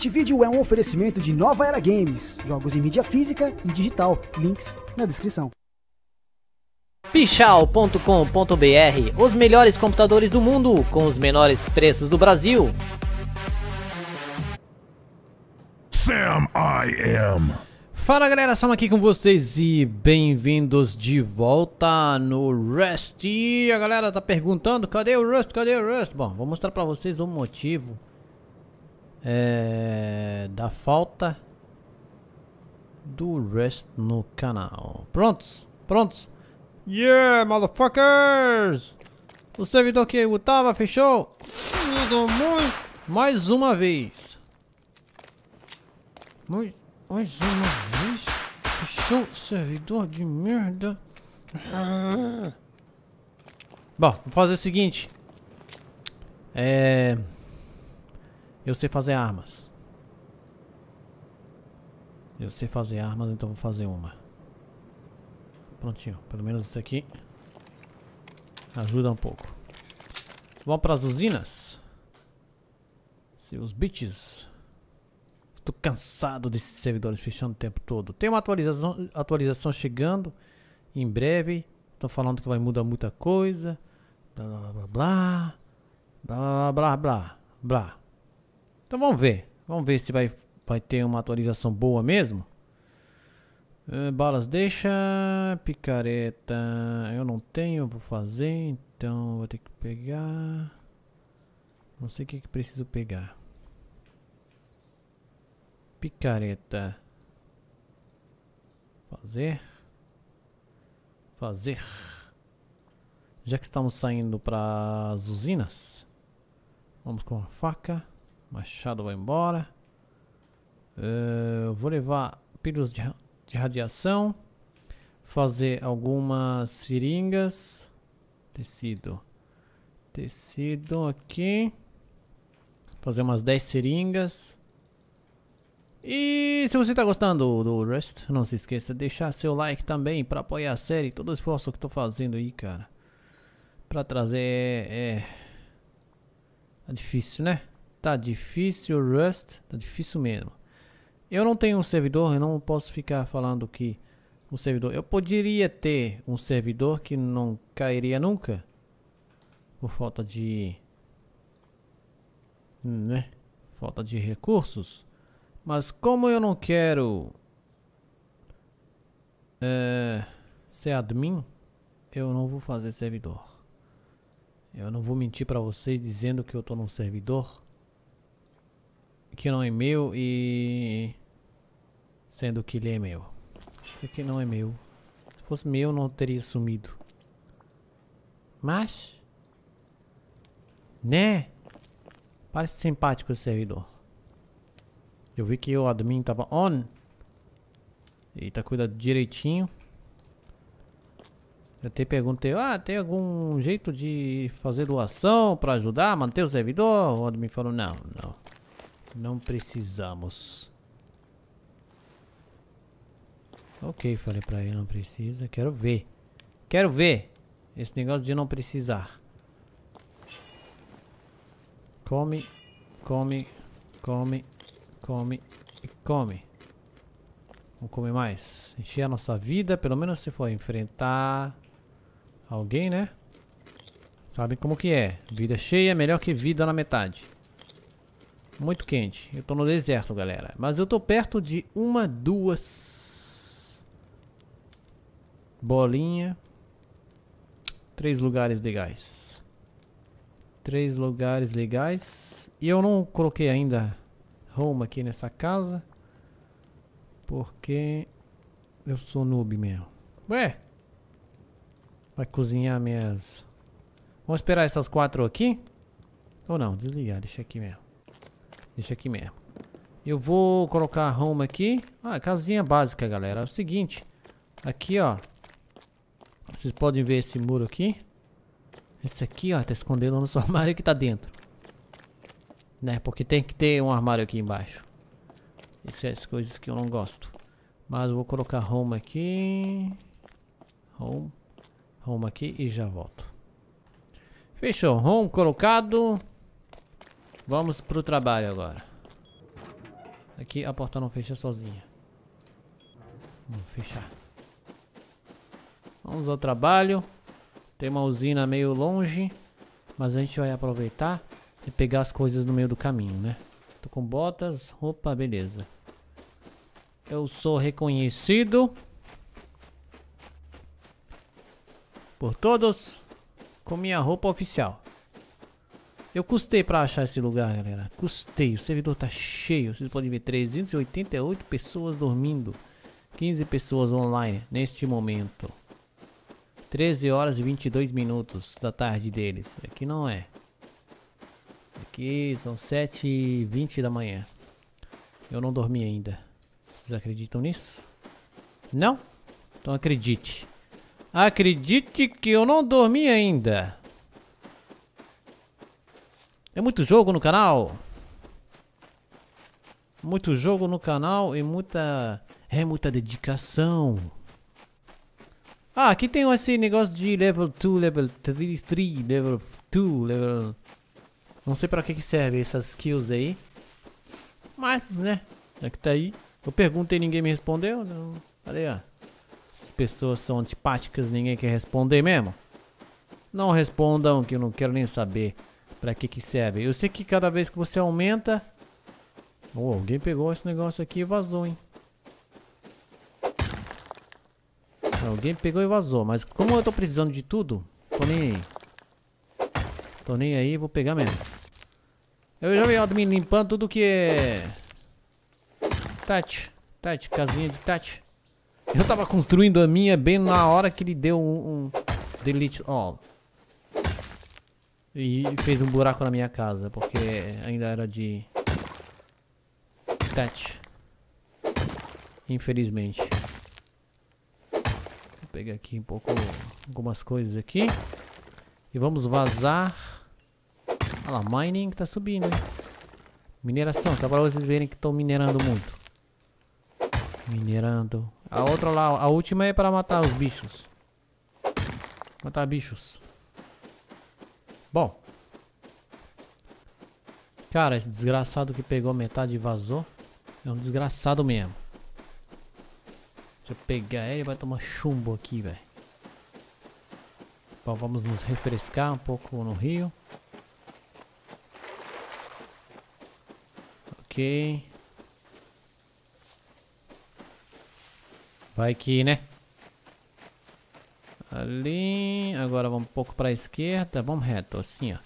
Este vídeo é um oferecimento de Nova Era Games, jogos em mídia física e digital. Links na descrição. Pichal.com.br Os melhores computadores do mundo com os menores preços do Brasil. Sam I am. Fala galera, Sam aqui com vocês e bem-vindos de volta no Rust. E a galera tá perguntando, cadê o Rust, cadê o Rust? Bom, vou mostrar pra vocês o motivo é, da falta do Rust no canal. Prontos? Prontos? Yeah, motherfuckers! O servidor que eu tava fechou? Tudo muito. Mais uma vez. Mais, uma vez? Fechou servidor de merda. Ah. Bom, vou fazer o seguinte. É... Eu sei fazer armas. Eu sei fazer armas, então vou fazer uma. Prontinho, pelo menos isso aqui ajuda um pouco. Vamos para as usinas. Seus bitches. Estou cansado desses servidores fechando o tempo todo. Tem uma atualização, atualização chegando em breve. Estão falando que vai mudar muita coisa. Blá blá blá blá. Blá blá blá blá. blá. Então vamos ver. Vamos ver se vai, vai ter uma atualização boa mesmo. Uh, balas deixa. Picareta. Eu não tenho, vou fazer. Então vou ter que pegar. Não sei o que, que preciso pegar. Picareta. Fazer. Fazer. Já que estamos saindo para as usinas. Vamos com a faca. Machado vai embora. Uh, vou levar pílulas de, de radiação. Fazer algumas seringas. Tecido. Tecido aqui. Fazer umas 10 seringas. E se você está gostando do Rust, não se esqueça de deixar seu like também para apoiar a série. Todo o esforço que estou fazendo aí, cara. Para trazer. É, é difícil, né? Tá difícil Rust, tá difícil mesmo. Eu não tenho um servidor, eu não posso ficar falando que o servidor... Eu poderia ter um servidor que não cairia nunca. Por falta de... Né? Falta de recursos. Mas como eu não quero... É, ser admin, eu não vou fazer servidor. Eu não vou mentir para vocês dizendo que eu tô num servidor que não é meu e sendo que ele é meu. Isso aqui não é meu. Se fosse meu não teria sumido. Mas né? Parece simpático esse servidor. Eu vi que o admin tava on. E tá cuidado direitinho. Eu até perguntei, ah, tem algum jeito de fazer doação para ajudar manter o servidor? O admin falou, não, não. Não precisamos. Ok, falei pra ele, não precisa. Quero ver. Quero ver. Esse negócio de não precisar. Come, come, come, come e come. Vamos comer mais. Encher a nossa vida. Pelo menos se for enfrentar alguém, né? Sabem como que é. Vida cheia é melhor que vida na metade. Muito quente. Eu tô no deserto, galera. Mas eu tô perto de uma, duas... Bolinha. Três lugares legais. Três lugares legais. E eu não coloquei ainda home aqui nessa casa. Porque eu sou noob mesmo. Ué. Vai cozinhar minhas... Vamos esperar essas quatro aqui? Ou não, desligar, deixa aqui mesmo. Deixa aqui mesmo. Eu vou colocar home aqui. Ah, casinha básica, galera. É o seguinte. Aqui, ó. Vocês podem ver esse muro aqui. Esse aqui, ó, tá escondendo no nosso armário que tá dentro. Né? Porque tem que ter um armário aqui embaixo. Essas as coisas que eu não gosto. Mas eu vou colocar home aqui. Home. Home aqui e já volto. Fechou. Home colocado. Vamos pro trabalho agora. Aqui a porta não fecha sozinha. Vamos fechar. Vamos ao trabalho. Tem uma usina meio longe. Mas a gente vai aproveitar e pegar as coisas no meio do caminho, né? Tô com botas, roupa, beleza. Eu sou reconhecido por todos com minha roupa oficial. Eu custei pra achar esse lugar, galera. Custei. O servidor tá cheio. Vocês podem ver 388 pessoas dormindo. 15 pessoas online neste momento. 13 horas e 22 minutos da tarde deles. Aqui não é. Aqui são 7 e 20 da manhã. Eu não dormi ainda. Vocês acreditam nisso? Não? Então acredite. Acredite que eu não dormi ainda. É muito jogo no canal. Muito jogo no canal e muita... É muita dedicação. Ah, aqui tem esse negócio de level 2, level 3, 3 level 2, level... Não sei pra que que serve essas skills aí. Mas, né, é que tá aí. Eu perguntei e ninguém me respondeu. Não. Cadê, ó? Essas pessoas são antipáticas, ninguém quer responder mesmo. Não respondam que eu não quero nem saber pra que que serve. Eu sei que cada vez que você aumenta... Oh, alguém pegou esse negócio aqui e vazou, hein. Alguém pegou e vazou. Mas como eu tô precisando de tudo, tô nem aí. Tô nem aí, vou pegar mesmo. Eu já venho me limpando tudo que é... Tati. Tati, casinha de Tati. Eu tava construindo a minha bem na hora que ele deu um, um delete all. E fez um buraco na minha casa, porque ainda era de... Tati. Infelizmente pegar aqui um pouco algumas coisas aqui. E vamos vazar. Olha lá, mining tá subindo, hein? Mineração, só para vocês verem que estão minerando muito. Minerando. A outra lá, a última é para matar os bichos. Matar bichos. Bom. Cara, esse desgraçado que pegou metade e vazou. É um desgraçado mesmo. Se eu pegar ele, vai tomar chumbo aqui, velho. Bom, vamos nos refrescar um pouco no rio. Ok. Vai aqui, né? Ali. Agora vamos um pouco para a esquerda. Vamos reto, assim, ó.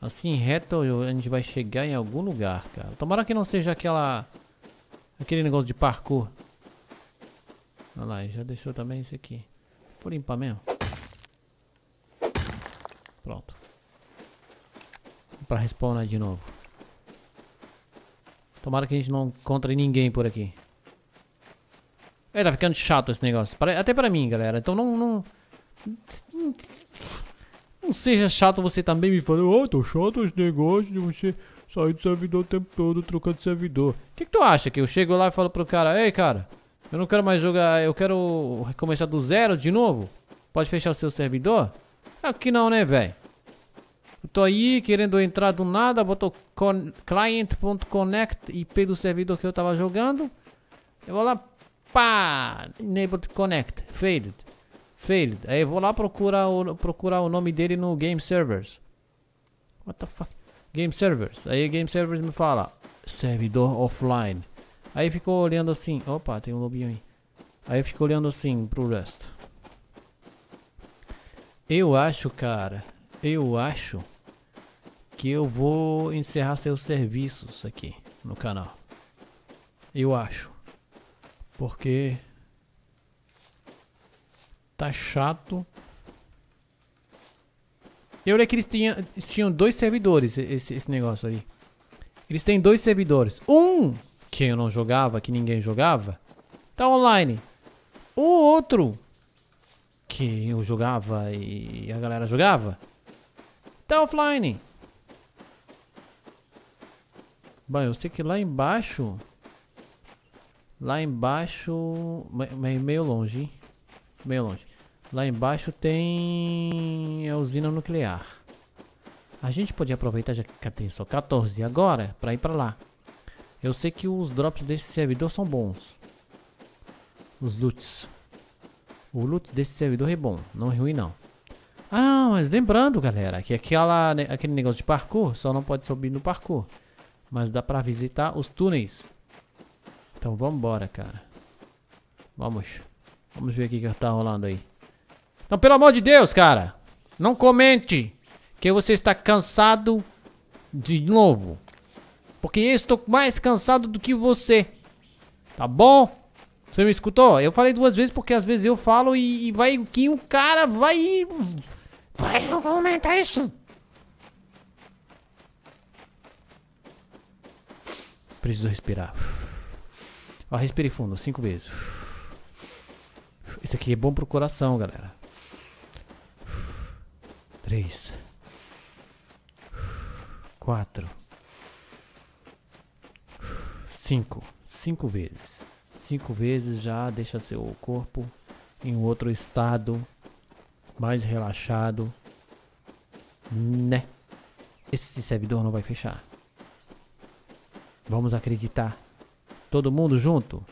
Assim, reto, a gente vai chegar em algum lugar, cara. Tomara que não seja aquela... Aquele negócio de parkour. Olha lá, já deixou também esse aqui. Vou limpar mesmo. Pronto. Pra respawnar de novo. Tomara que a gente não encontre ninguém por aqui. É, tá ficando chato esse negócio. Até pra mim, galera. Então não... Não, não seja chato você também me falando. Oh, tô chato esse negócio de você sair do servidor o tempo todo trocando servidor. O que, que tu acha? Que eu chego lá e falo pro cara... Ei, cara... Eu não quero mais jogar, eu quero começar do zero de novo. Pode fechar o seu servidor? Aqui não, né, velho? Tô aí querendo entrar do nada, botou client.connect IP do servidor que eu tava jogando. Eu vou lá, pá, enable connect, failed, failed. Aí eu vou lá procurar o, procurar o nome dele no game servers. What the fuck? Game servers. Aí game servers me fala, servidor offline. Aí ficou olhando assim. Opa, tem um lobinho aí. Aí ficou olhando assim pro resto. Eu acho, cara. Eu acho que eu vou encerrar seus serviços aqui no canal. Eu acho. Porque tá chato. Eu olhei que eles tinham, eles tinham dois servidores, esse, esse negócio ali. Eles têm dois servidores. Um que eu não jogava, que ninguém jogava, tá online. O outro que eu jogava e a galera jogava, tá offline. Bom, eu sei que lá embaixo, lá embaixo, meio longe, hein? meio longe. Lá embaixo tem a usina nuclear. A gente pode aproveitar já que tem só 14 agora para ir para lá. Eu sei que os drops desse servidor são bons. Os loots. O loot desse servidor é bom, não é ruim não. Ah, mas lembrando, galera, que aquela, né, aquele negócio de parkour só não pode subir no parkour. Mas dá pra visitar os túneis. Então vamos embora, cara. Vamos. Vamos ver o que, que tá rolando aí. Então, pelo amor de Deus, cara. Não comente que você está cansado de novo. Porque eu estou mais cansado do que você. Tá bom? Você me escutou? Eu falei duas vezes porque às vezes eu falo e, e vai que um cara vai vai comentar isso. Preciso respirar. Ó, respire fundo, cinco vezes. Isso aqui é bom pro coração, galera. Três. Quatro. Cinco. Cinco vezes. Cinco vezes já deixa seu corpo em outro estado mais relaxado. Né? Esse servidor não vai fechar. Vamos acreditar. Todo mundo junto?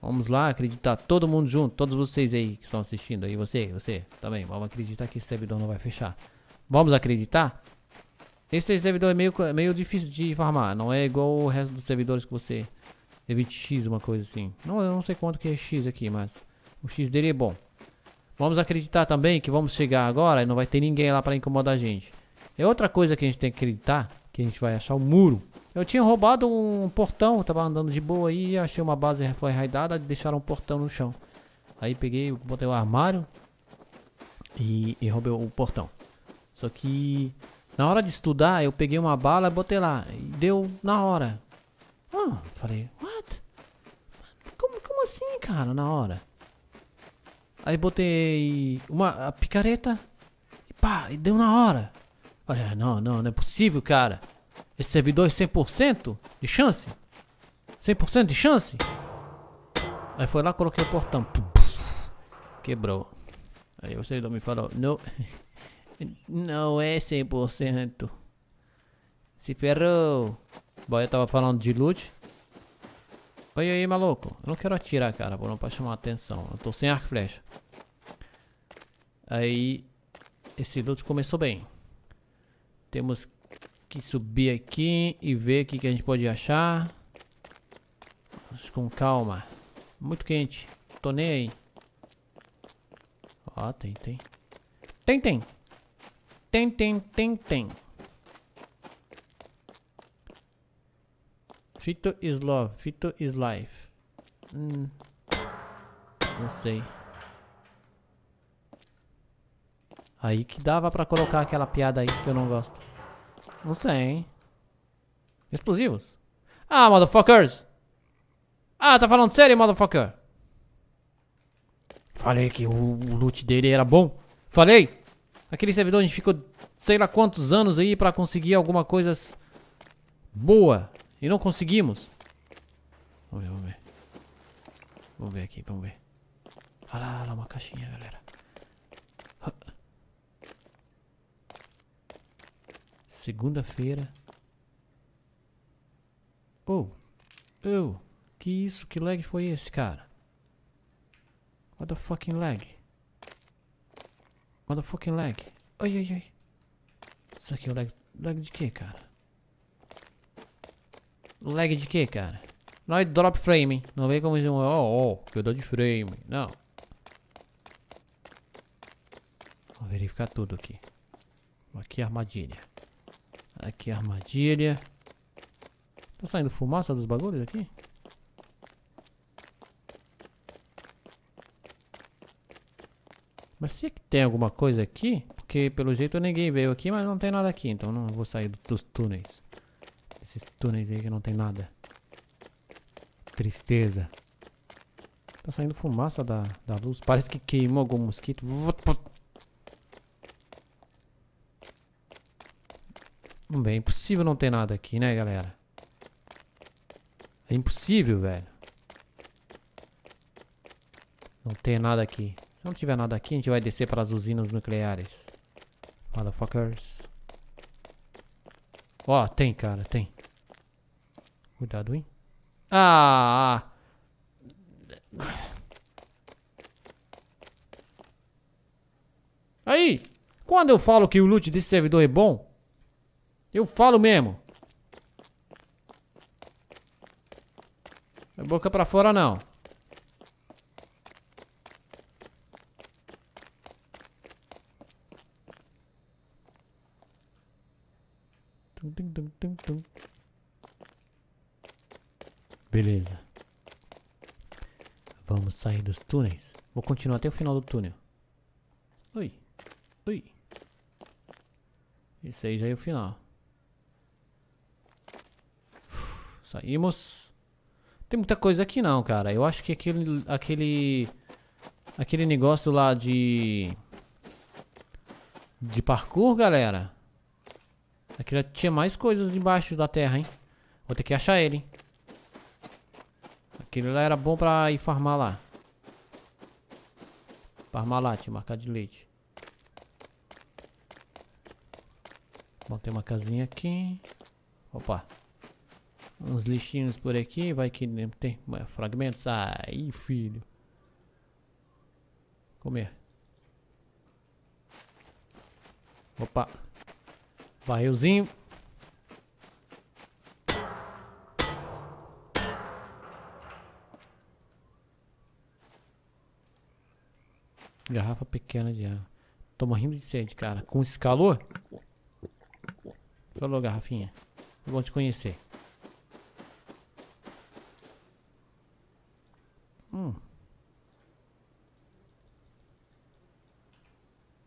Vamos lá acreditar, todo mundo junto, todos vocês aí que estão assistindo, aí você, você também, vamos acreditar que esse servidor não vai fechar. Vamos acreditar? Esse servidor é meio, meio difícil de farmar, não é igual o resto dos servidores que você... É 20x, uma coisa assim. Não, eu não sei quanto que é x aqui, mas o x dele é bom. Vamos acreditar também que vamos chegar agora e não vai ter ninguém lá para incomodar a gente. É outra coisa que a gente tem que acreditar, que a gente vai achar o muro eu tinha roubado um portão, tava andando de boa aí, achei uma base foi raidada, deixaram um portão no chão. Aí peguei, botei o armário e, e roubei o portão. Só que na hora de estudar, eu peguei uma bala e botei lá. E deu na hora. Ah, falei, what? Como, como assim, cara, na hora? Aí botei uma picareta e pá, e deu na hora. Falei, ah, não, não, não é possível, cara. Esse servidor é 100% de chance? 100% de chance? Aí foi lá, coloquei o portão. Quebrou. Aí o servidor me falou, não, não é 100%. Se ferrou. Boy, eu tava falando de loot. Oi aí, maluco. Eu não quero atirar, cara, não pra chamar atenção. Eu tô sem arco e flecha. Aí, esse loot começou bem. Temos que subir aqui e ver o que, que a gente pode achar. Mas com calma. Muito quente. Tô nem aí. Ó, tem, tem. Tem, tem. Tem, tem, tem, tem. Fito is love. Fito is life. Hum, não sei. Aí que dava pra colocar aquela piada aí que eu não gosto. Não sei, hein? Explosivos? Ah, motherfuckers! Ah, tá falando sério, motherfucker? Falei que o, o loot dele era bom. Falei! Aquele servidor a gente ficou sei lá quantos anos aí pra conseguir alguma coisa boa. E não conseguimos. Vamos ver, vamos ver. Vamos ver aqui, vamos ver. Olha lá, olha lá uma caixinha, galera. Segunda-feira. Oh, oh, que isso? Que lag foi esse, cara? What the fucking lag? What the fucking lag? Ai, ai, ai. Isso aqui é o lag, lag de quê, cara? Lag de quê, cara? Não é drop frame, hein? Não vem como dizer, oh, oh, que eu dou de frame. Não. Vou verificar tudo aqui. Aqui é armadilha. Aqui a armadilha. Tá saindo fumaça dos bagulhos aqui? Mas se é que tem alguma coisa aqui, porque pelo jeito ninguém veio aqui, mas não tem nada aqui, então não vou sair dos túneis. Esses túneis aí que não tem nada. Tristeza. Tá saindo fumaça da, da luz. Parece que queimou algum mosquito. Bem, é impossível não ter nada aqui, né, galera? É impossível, velho. Não ter nada aqui. Não tiver nada aqui, a gente vai descer para as usinas nucleares. Motherfuckers. Ó, oh, tem, cara, tem. Cuidado, hein? Ah. Aí, quando eu falo que o loot desse servidor é bom, eu falo mesmo. É boca pra fora não. Beleza. Vamos sair dos túneis. Vou continuar até o final do túnel. Ui. Ui. Esse aí já é o final. Uf, Saímos. Tem muita coisa aqui não, cara. Eu acho que aquele... Aquele... Aquele negócio lá de... De parkour, galera. Aquilo tinha mais coisas embaixo da terra, hein? Vou ter que achar ele, hein? Aquele lá era bom pra ir farmar lá. Farmar lá, tinha marcado de leite. Bom, tem uma casinha aqui. Opa. Uns lixinhos por aqui. Vai que tem fragmentos. Aí, filho. Comer. Opa. Barrilzinho. Garrafa pequena de água. Tô morrendo de sede, cara. Com esse calor? Falou, garrafinha. É bom te conhecer. Hum.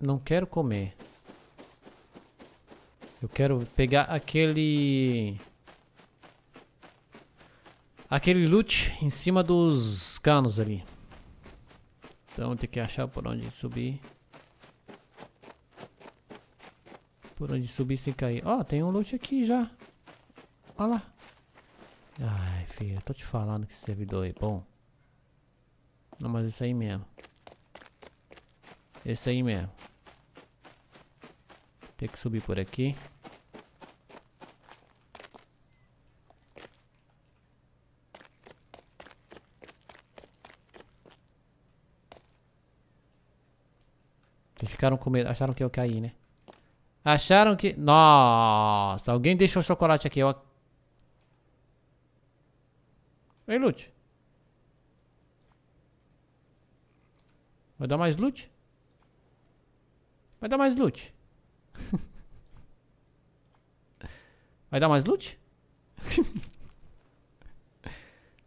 Não quero comer. Eu quero pegar aquele... Aquele loot em cima dos canos ali. Então tem que achar por onde subir. Por onde subir sem cair. Ó, oh, tem um loot aqui já. Olha lá. Ai, filho, tô te falando que esse servidor é bom. Não, mas esse aí mesmo. Esse aí mesmo. Tem que subir por aqui. Ficaram com medo, acharam que eu caí, né? Acharam que... Nossa, alguém deixou chocolate aqui, ó. Ei, loot. Vai dar mais loot? Vai dar mais loot? Vai dar mais loot?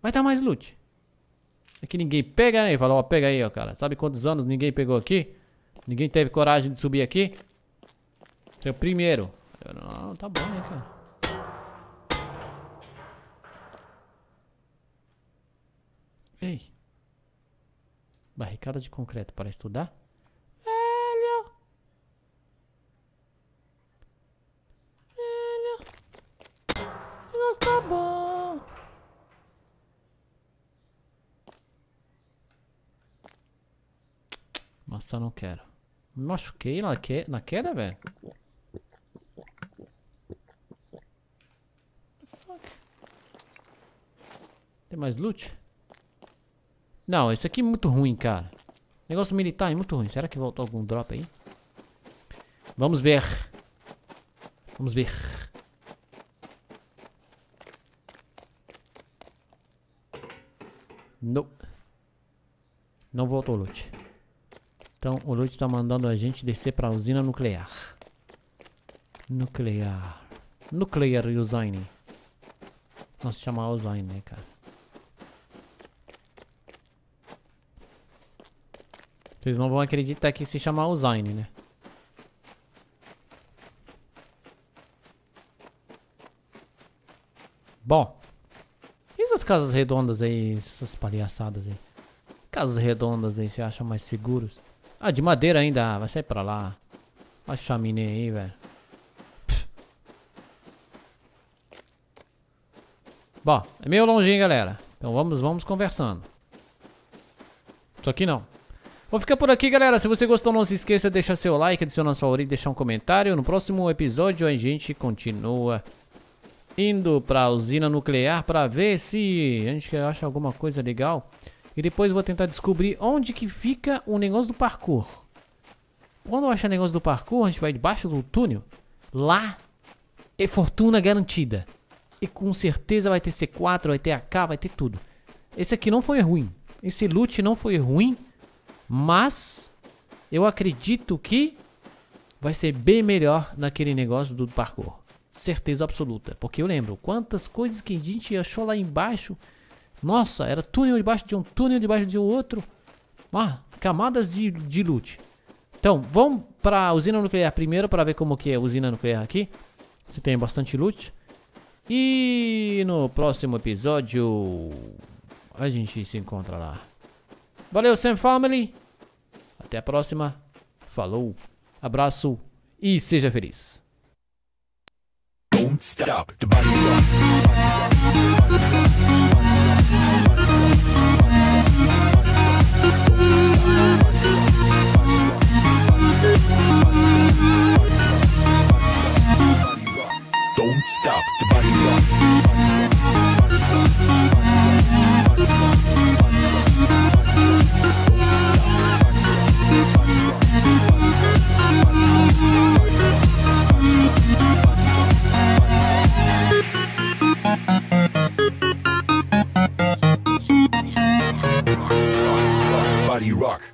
Vai dar mais loot. Aqui ninguém pega, né? Falou, ó, pega aí, ó, cara. Sabe quantos anos ninguém pegou aqui? Ninguém teve coragem de subir aqui? Você é o primeiro. Eu, não, tá bom, né, cara? Ei. Barricada de concreto para estudar? Velho. Velho. O tá bom. Nossa, não quero. Me machuquei na, que... na queda, velho. Tem mais loot? Não, esse aqui é muito ruim, cara. Negócio militar é muito ruim. Será que voltou algum drop aí? Vamos ver. Vamos ver. Não. Não voltou loot. Então o loot tá mandando a gente descer pra usina nuclear. Nuclear. Nuclear usine. Nossa, chamar usine, né, cara? Vocês não vão acreditar que se chama Usaine, né? Bom. E essas casas redondas aí, essas palhaçadas aí? Casas redondas aí, você acha mais seguros? Ah, de madeira ainda, vai sair pra lá. Olha a chaminé aí, velho. Bom, é meio longinho, galera. Então vamos, vamos conversando. Isso aqui não. Vou ficar por aqui, galera. Se você gostou, não se esqueça de deixar seu like, adicionar seu favorito, deixar um comentário. No próximo episódio a gente continua indo pra usina nuclear pra ver se a gente acha alguma coisa legal. E depois vou tentar descobrir onde que fica o negócio do parkour. Quando eu achar o negócio do parkour, a gente vai debaixo do túnel. Lá é fortuna garantida. E com certeza vai ter C4, vai ter AK, vai ter tudo. Esse aqui não foi ruim. Esse loot não foi ruim. Mas eu acredito que vai ser bem melhor naquele negócio do parkour. Certeza absoluta. Porque eu lembro quantas coisas que a gente achou lá embaixo. Nossa, era túnel debaixo de um túnel debaixo de outro. Ah, camadas de, de loot. Então, vamos para usina nuclear primeiro para ver como que é a usina nuclear aqui. Se tem bastante loot. E no próximo episódio a gente se encontra lá. Valeu, Sam Family. Até a próxima. Falou. Abraço e seja feliz. Don't stop the body rock. Party Rock.